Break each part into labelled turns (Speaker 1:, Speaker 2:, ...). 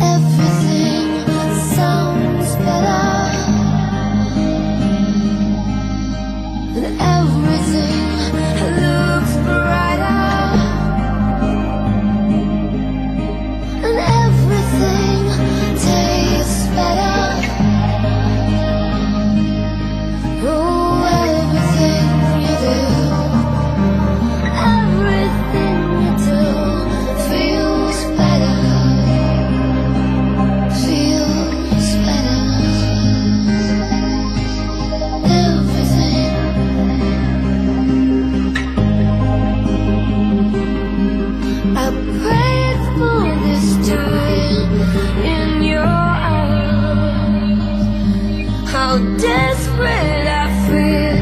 Speaker 1: every how desperate I feel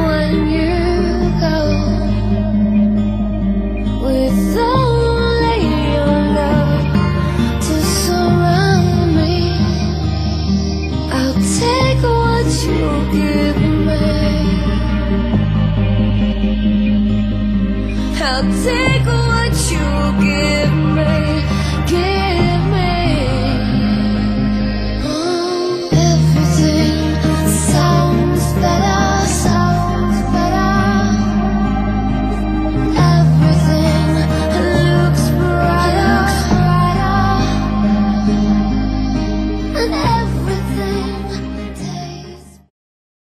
Speaker 1: when you go with only your love to surround me. I'll take what you give me. I'll take what you give.